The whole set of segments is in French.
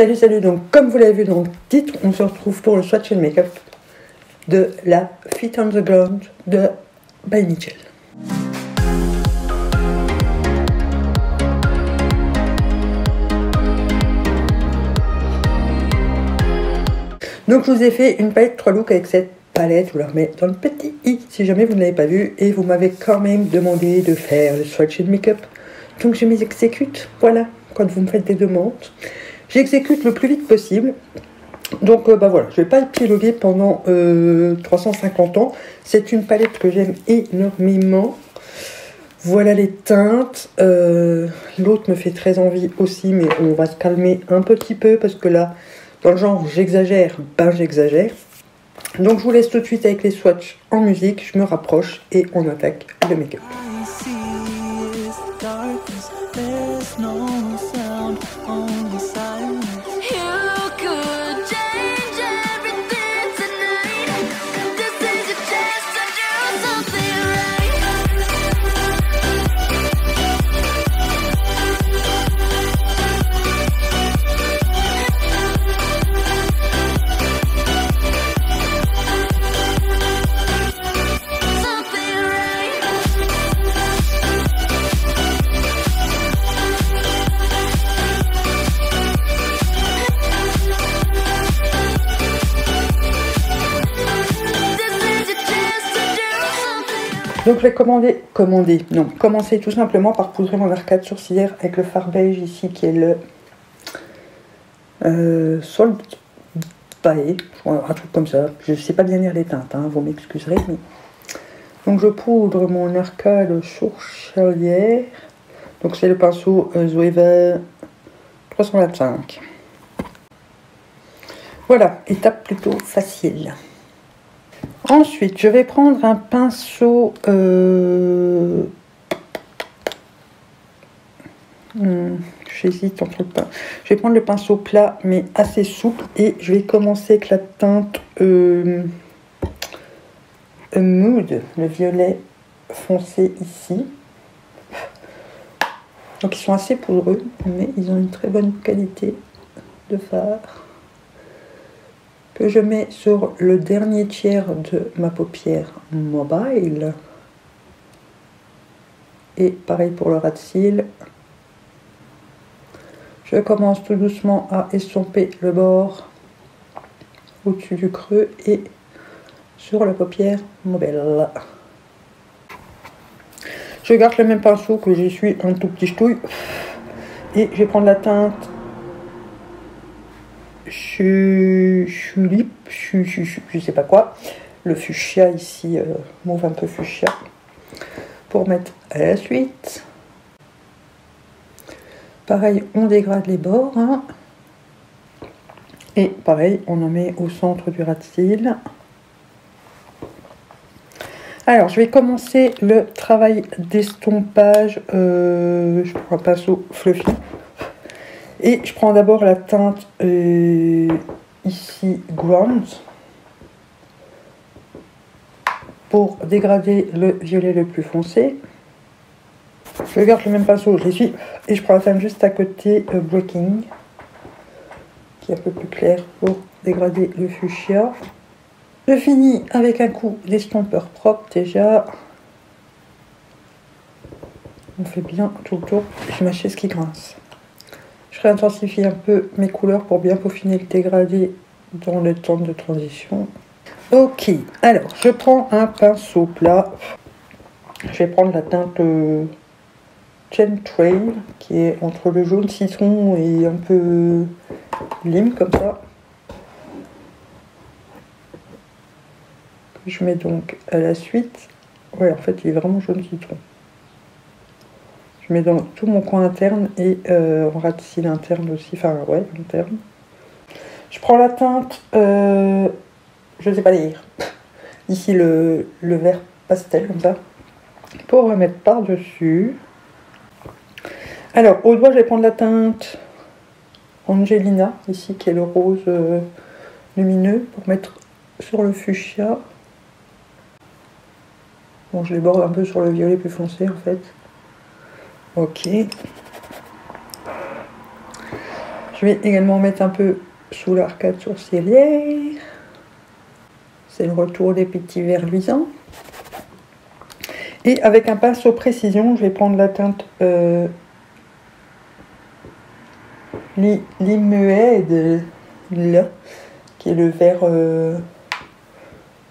Salut, salut, donc comme vous l'avez vu dans le titre, on se retrouve pour le swatch and make-up de la Fit on the Ground de By Mitchell. Donc je vous ai fait une palette 3 looks avec cette palette, je vous la remets dans le petit i si jamais vous ne l'avez pas vu et vous m'avez quand même demandé de faire le swatch and make-up. Donc je m'exécute, voilà, quand vous me faites des demandes. J'exécute le plus vite possible. Donc euh, bah voilà, je vais pas épiloguer pendant 350 euh, ans. C'est une palette que j'aime énormément. Voilà les teintes. Euh, l'autre me fait très envie aussi, mais on va se calmer un petit peu parce que là, dans le genre j'exagère, ben j'exagère. Donc je vous laisse tout de suite avec les swatchs en musique, je me rapproche et on attaque le make-up. Donc je vais commander, commander, non, commencer tout simplement par poudrer mon arcade sourcilière avec le fard beige ici qui est le euh, Bay, un truc comme ça. Je ne sais pas bien lire les teintes, hein, vous m'excuserez. Donc je poudre mon arcade sourcilière. Donc c'est le pinceau euh, Zoeva 325. Voilà, étape plutôt facile. Ensuite, je vais prendre un pinceau... Euh, hmm, j'hésite entre le Je vais prendre le pinceau plat, mais assez souple. Et je vais commencer avec la teinte euh, Mood, le violet foncé ici. Donc ils sont assez poudreux, mais ils ont une très bonne qualité de fard je mets sur le dernier tiers de ma paupière mobile. Et pareil pour le ras de cils. Je commence tout doucement à estomper le bord au-dessus du creux et sur la paupière mobile. Je garde le même pinceau que j'y suis un tout petit ch'touille. Et je vais prendre la teinte chulip, je sais pas quoi, le fuchsia ici, euh, un peu fuchsia, pour mettre à la suite. Pareil, on dégrade les bords. Hein. Et pareil, on en met au centre du ras. Alors, je vais commencer le travail d'estompage. Euh, je prends un pinceau fluffy. Et je prends d'abord la teinte euh, ici Ground pour dégrader le violet le plus foncé. Je garde le même pinceau, je suis, et je prends la teinte juste à côté euh, Breaking qui est un peu plus clair pour dégrader le fuchsia. Je finis avec un coup d'estompeur propre déjà. On fait bien tout le tour. Je ma chaise qui grince. Je réintensifie un peu mes couleurs pour bien peaufiner le dégradé dans le temps de transition. Ok, alors je prends un pinceau plat. Je vais prendre la teinte euh, Trail qui est entre le jaune citron et un peu lime comme ça. Je mets donc à la suite. Ouais, en fait, il est vraiment jaune citron. Je mets dans tout mon coin interne et euh, on rate ici l'interne aussi, enfin ouais, l'interne. Je prends la teinte, euh, je ne sais pas lire, ici le, le vert pastel comme ça, pour remettre par-dessus. Alors, au doigt, je vais prendre la teinte Angelina, ici, qui est le rose euh, lumineux, pour mettre sur le fuchsia. Bon, je les borde un peu sur le violet plus foncé, en fait. Ok. Je vais également mettre un peu sous l'arcade sourcilière. C'est le retour des petits verres luisants. Et avec un pinceau précision, je vais prendre la teinte euh, là, qui est le vert euh,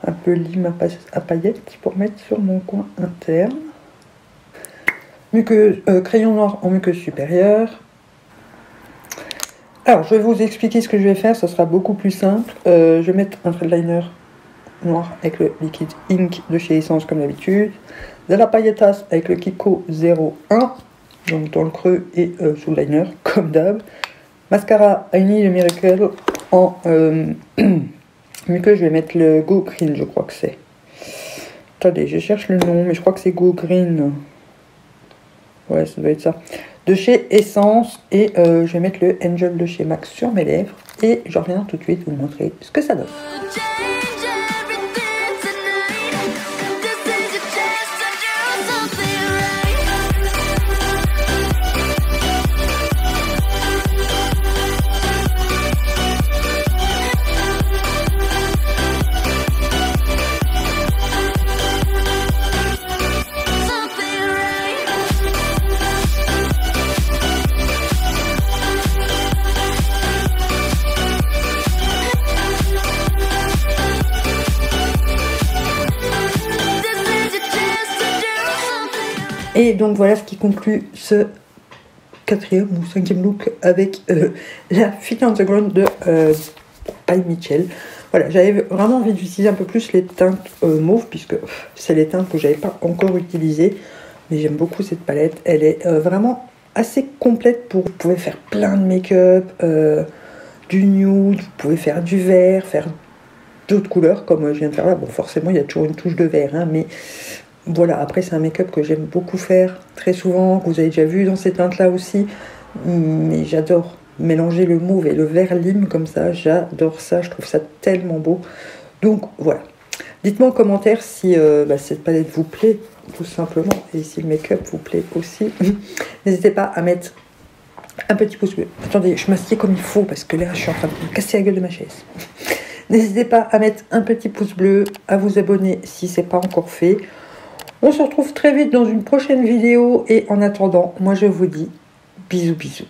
un peu lime à, paillettes pour mettre sur mon coin interne. Muqueuse, euh, crayon noir en muqueuse supérieure. Alors, je vais vous expliquer ce que je vais faire, ça sera beaucoup plus simple. Euh, je vais mettre un liner noir avec le liquide Ink de chez Essence comme d'habitude. De la paillettasse avec le Kiko 01, donc dans le creux et euh, sous liner, comme d'hab. Mascara Honey de Miracle en euh, que je vais mettre le Go Green, je crois que c'est. Attendez, je cherche le nom, mais je crois que c'est Go Green. Ouais, ça doit être ça. De chez Essence. Et euh, je vais mettre le Angel de chez Max sur mes lèvres. Et je reviens tout de suite vous montrer ce que ça donne. Et donc voilà ce qui conclut ce quatrième ou cinquième look avec euh, la Fit on the Ground de euh, Mitchell. Voilà, j'avais vraiment envie d'utiliser un peu plus les teintes euh, mauves puisque c'est les teintes que j'avais pas encore utilisées. Mais j'aime beaucoup cette palette. Elle est euh, vraiment assez complète pour... Vous pouvez faire plein de make-up, du nude, vous pouvez faire du vert, faire d'autres couleurs comme je viens de faire là. Bon, forcément, il y a toujours une touche de vert, hein, mais voilà, après c'est un make-up que j'aime beaucoup faire très souvent, que vous avez déjà vu dans ces teintes-là aussi. Mais j'adore mélanger le mauve et le vert lime comme ça, j'adore ça, je trouve ça tellement beau. Donc voilà. Dites-moi en commentaire si euh, bah, cette palette vous plaît, tout simplement, et si le make-up vous plaît aussi. N'hésitez pas à mettre un petit pouce bleu. Attendez, je m'assieds comme il faut parce que là, je suis en train de me casser la gueule de ma chaise. N'hésitez pas à mettre un petit pouce bleu, à vous abonner si ce n'est pas encore fait. On se retrouve très vite dans une prochaine vidéo et en attendant, moi je vous dis bisous bisous.